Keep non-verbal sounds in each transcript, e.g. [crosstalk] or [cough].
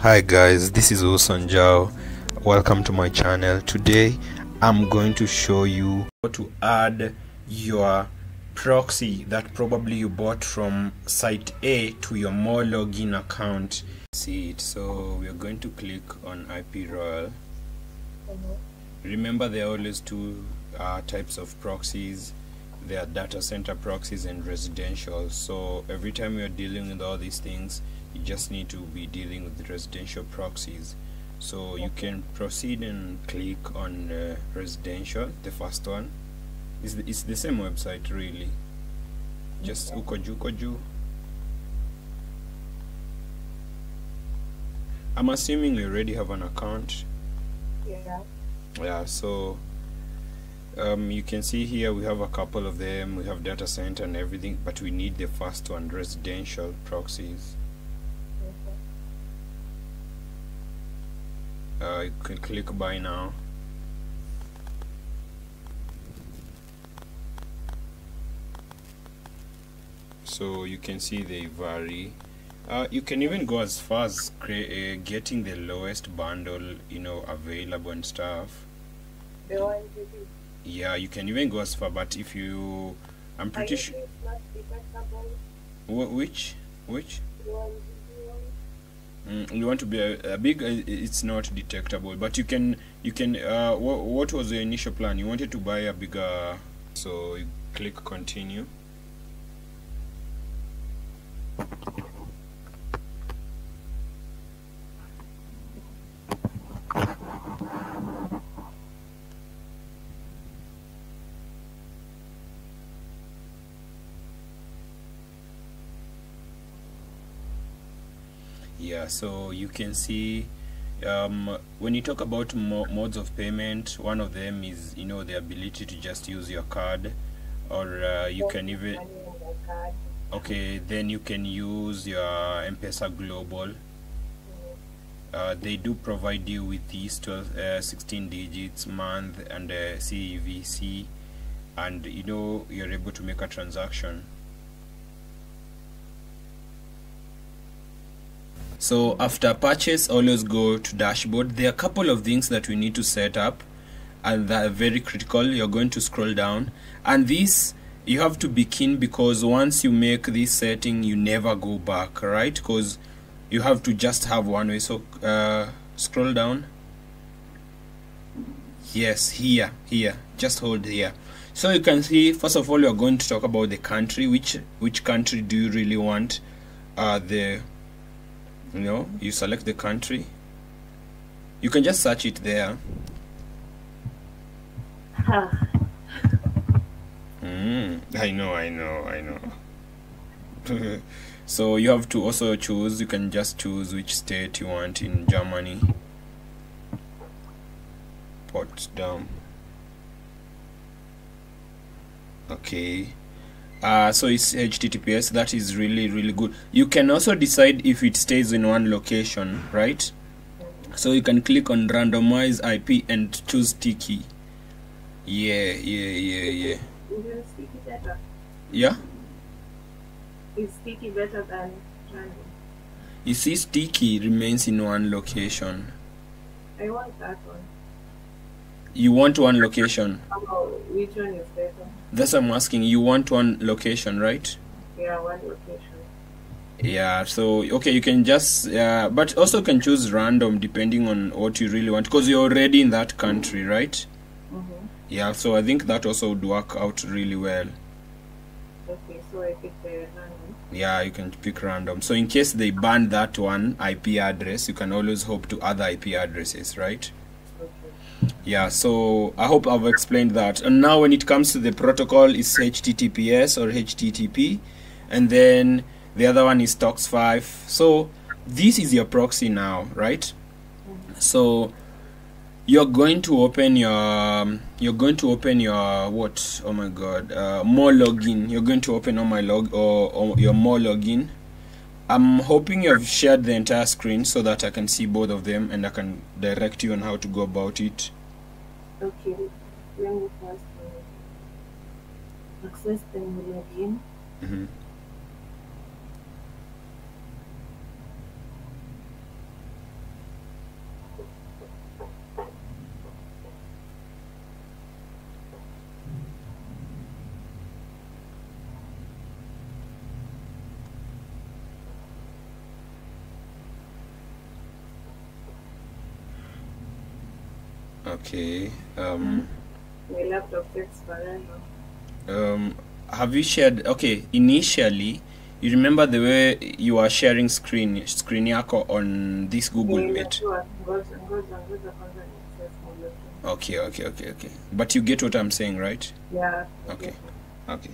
hi guys this is Wilson Njau. Welcome to my channel. Today I'm going to show you how to add your proxy that probably you bought from site A to your MoreLogin account. See it so we're going to click on IPRoyal remember there are always two uh, types of proxies. There are data center proxies and residential. So every time you're dealing with all these things you just need to be dealing with residential proxies. So you can proceed and click on uh, residential the first one. It's the, it's the same website really. Just uko juu uko juu I'm assuming you already have an account. Yeah. yeah so um, you can see here we have a couple of them. We have data center and everything but we need the first one residential proxies uh, you can click buy now. So you can see they vary. Uh, you can even go as far as uh, getting the lowest bundle you know available and stuff. The one yeah you can even go as far but if you i'm pretty sure sure it's not detectable? wh- which which Mm, you want to be a, a big uh, it's not detectable but you can you can uh, wh- what was the initial plan? You wanted to buy a bigger so you click continue so you can see um, when you talk about mo- modes of payment one of them is you know the ability to just use your card or uh, you can even okay then you can use your M-Pesa Global. Uh, they do provide you with these 12, uh, 16 digits month and uh, CVC and you know you're able to make a transaction so after purchase always go to dashboard. There are a couple of things that we need to set up and that are very critical. You're going to scroll down. And this you have to be keen because once you make this setting you never go back right? Because you have to just have one way. So uh, scroll down. Yes here here. Just hold here. So you can see first of all you're going to talk about the country. Which which country do you really want uh, the you know you select the country you can just search it there huh. Mm, I know, I know, I know. [laughs] so you have to also choose. You can just choose which state you want in Germany. Potsdam. Okay. Uh, so it's HTTPS. That is really, really good. You can also decide if it stays in one location, right? So you can click on randomize IP and choose sticky. Yeah, yeah, yeah, yeah. Isn't sticky better? Yeah. Is sticky better than random? You see, sticky remains in one location. I want that one. You want one location. Oh, which one is better? That's what I'm asking. You want one location, right? Yeah, one location. Yeah. So okay, you can just yeah, but also can choose random depending on what you really want because you're already in that country, right? Mm-hmm. Yeah. So I think that also would work out really well. Okay, so I pick the random. Yeah, you can pick random. So in case they ban that one IP address, you can always hope to other IP addresses, right? Yeah, so I hope I've explained that. And now, when it comes to the protocol, it's HTTPS or HTTP, and then the other one is SOCKS5. So this is your proxy now, right? So you're going to open your um, you're going to open your what? Oh my God, uh, MoreLogin. You're going to open on my log or, or your MoreLogin. I'm hoping you have shared the entire screen so that I can see both of them and I can direct you on how to go about it. Okay, When me first uh, access the login. Mm. Mm-hmm. Okay. Um, My laptop takes forever. um, have you shared? Okay, initially, you remember the way you are sharing screen screen yako on this Google yeah, Meet. Okay, okay, okay, okay. But you get what I'm saying, right? Yeah. Okay. Okay.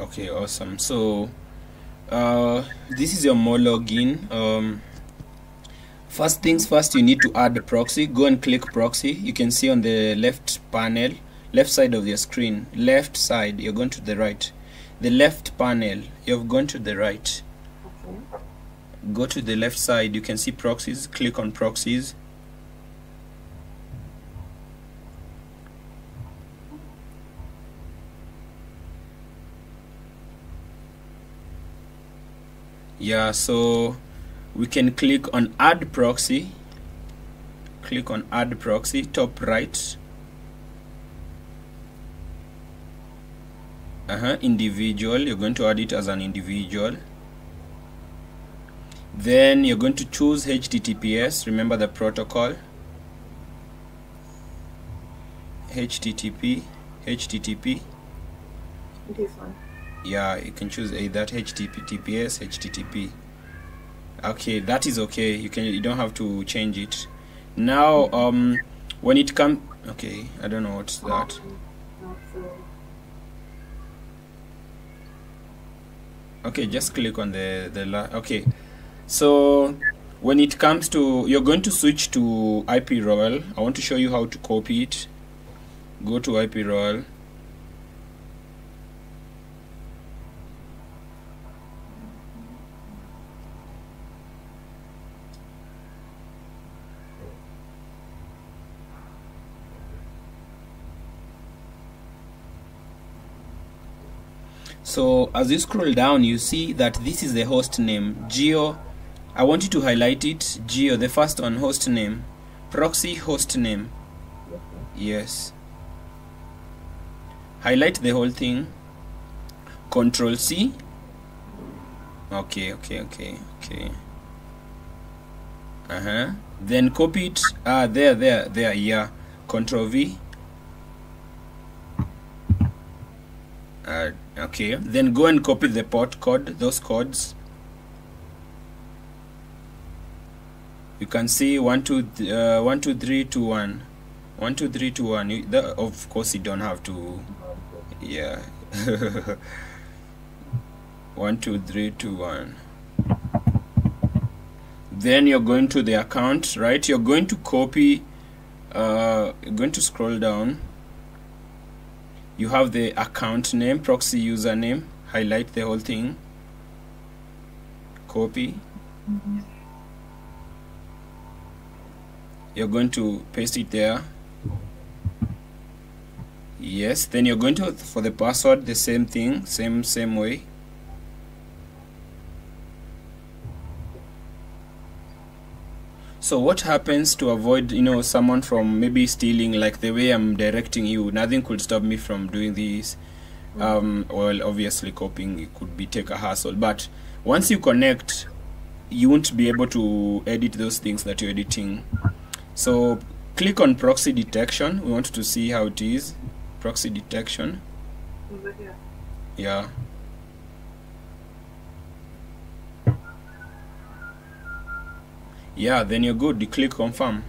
Okay, awesome. So, uh, this is your MoreLogin. Um, first things first, you need to add the proxy. Go and click proxy. You can see on the left panel, left side of your screen, left side. You're going to the right. The left panel. You've gone to the right. Okay. Go to the left side. You can see proxies. Click on proxies. Yeah so we can click on add proxy. Click on add proxy top right. Uh-huh individual. You're going to add it as an individual. Then you're going to choose https remember the protocol? Http http This one. Yeah you can choose either https http okay that is okay. You can you don't have to change it. Now um when it comes okay i don't know what's that. Okay just click on the the la- okay. So when it comes to you're going to switch to IPRoyal i want to show you how to copy it. Go to ip role So as you scroll down, you see that this is the host name. Geo, I want you to highlight it. Geo, the first one, host name. Proxy host name. Yes. Highlight the whole thing. Control C. Okay, okay, okay, okay. Uh huh. Then copy it. Ah, there, there, there. Yeah. Control V. Uh, okay. Then go and copy the port code. Those codes. You can see one two th- uh, one two three two one. One two three two one. You, the, of course, you don't have to. Yeah. [laughs] one two three two one. Then you're going to the account, right? You're going to copy. Uh, you're going to scroll down. You have the account name, proxy username. Highlight the whole thing. Copy. Mm-hmm. You're going to paste it there. Yes. Then you're going to for the password the same thing, same same way. So what happens to avoid, you know, someone from maybe stealing like the way I'm directing you? Nothing could stop me from doing this. Um, well, obviously, copying it could be take a hassle, but once you connect, you won't be able to edit those things that you're editing. So click on proxy detection. We want to see how it is. Proxy detection. Over here. Yeah. Yeah, then you're good. You click confirm.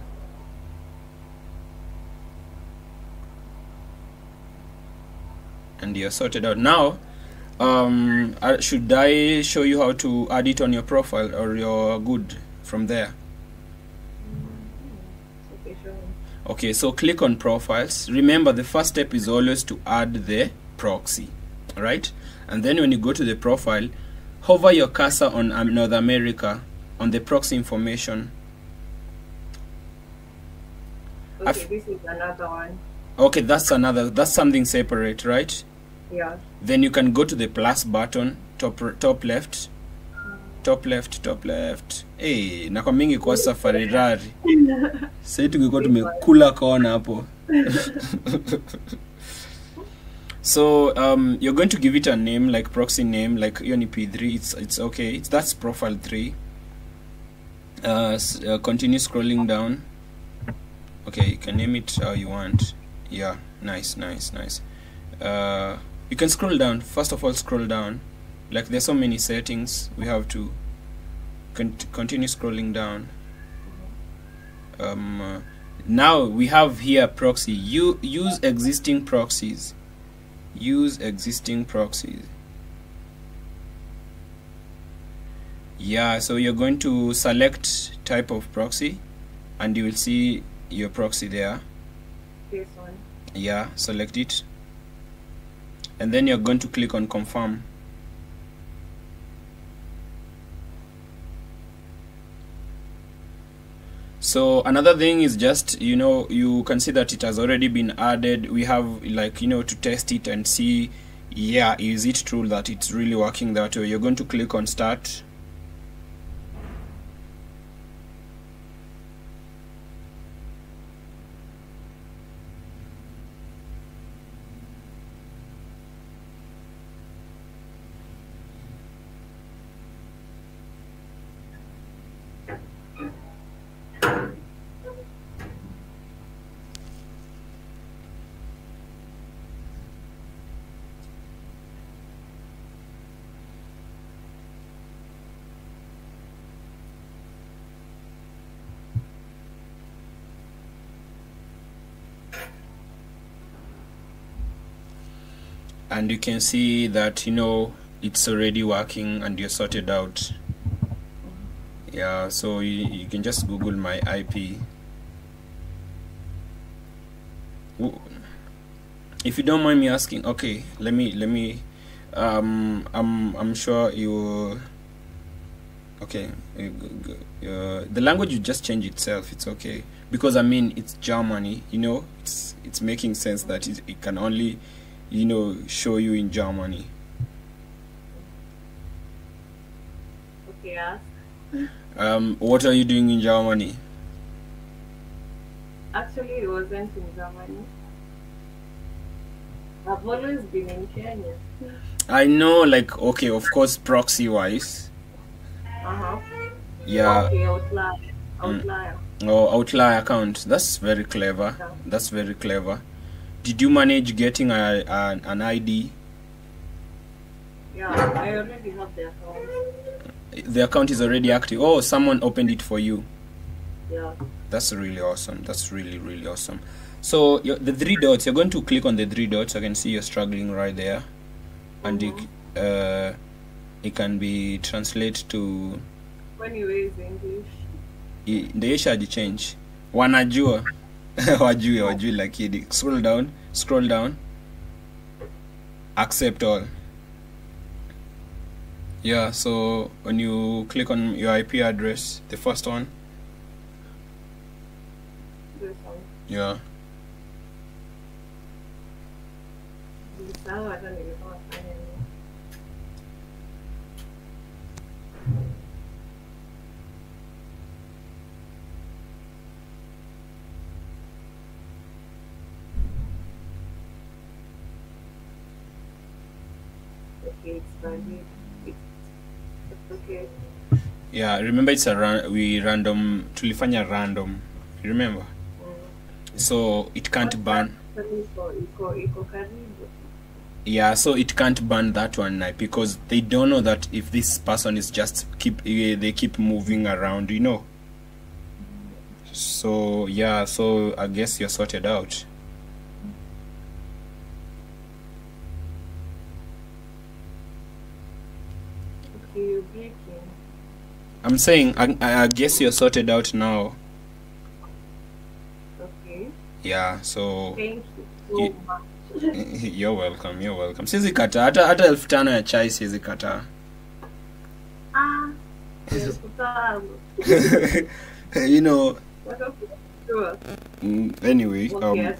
And you're sorted out. Now, um, should I show you how to add it on your profile or you're good from there? Okay. Okay, so click on profiles. Remember, the first step is always to add the proxy, right? And then when you go to the profile, hover your cursor on North America on the proxy information. Okay, I've- this is another one. Okay, that's another, that's something separate, right? Yeah. Then you can go to the plus button, top top left, top left, top left. Hey, mingi kwa safari [laughs] rari. Sasa tungekuwa tumekula kona hapo. [laughs] so um, you're going to give it a name like proxy name like hiyo ni p3 it's it's okay it's that's profile 3 uh, uh, continue scrolling down. Okay you can name it how you want. Yeah nice nice nice. Uh, you can scroll down. First of all scroll down. Like there's so many settings. We have to con- continue scrolling down. Um, uh, now we have here proxy. You use existing proxies. Use existing proxies yeah so you're going to select type of proxy and you will see your proxy there. This one. yeah select it. And then you're going to click on confirm. So another thing is just you know you can see that it has already been added. We have like you know to test it and see yeah is it true that it's really working that way? You're going to click on start and you can see that you know it's already working and you're sorted out. Yeah so you, you can just google my ip if you don't mind me asking okay let me let me um i'm i'm sure you okay uh, the language you just change itself it's okay. Because i mean it's germany you know it's it's making sense that it, it can only you know show you in germany Okay, um what are you doing in germany Actually, it wasn't in Germany. I've always been in Kenya. i know like okay of course proxy wise Uh huh. yeah Okay, outlier. Outlier. or outlier account that's very clever Yeah. that's very clever did you manage getting a, a an id Yeah, I already have the account. the account is already active. Oh someone opened it for you. Yeah. that's really awesome. That's really really awesome. So the three dots you're going to click on the three dots. I can see you're struggling right there. And it, uh, it can be translate to When you raise English. i- ndio ishaji change. Wanajua wajue [laughs] wajui lakini scroll down scroll down. Accept all. Yeah so when you click on your ip address the first one. yeah valid. It's it's okay. yeah remember it's a ran- we random tulifanya random remember Mm. so it can't burn. Yeah so it can't burn that one night because they don't know that if this person is just keep eh, they keep moving around you know so yeah so i guess you're sorted out Breaking. i'm saying i, I guess you're sorted out now Okay. yeah so Thank you so you, much. [laughs] you're welcome you're welcome Sizi kata hata hata elfu tano ya chai sizi kata. Ah, [laughs] you know Sure. mm, anyway Okay, um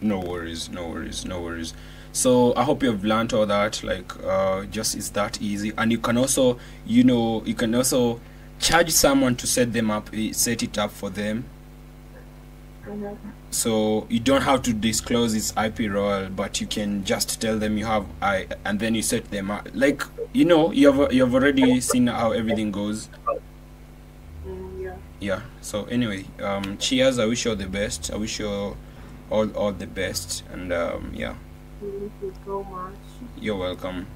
no worries no worries no worries so i hope you've learned all that like uh just it's that easy. And you can also you know you can also charge someone to set them up eh, set it up for them. So you don't have to disclose its ip role but you can just tell them you have i and then you set them up. Like you know you've you've already seen how everything goes. Yeah. yeah so anyway um cheers. I wish you all the best. I wish you all all the best. And um yeah Thank you so much. you're welcome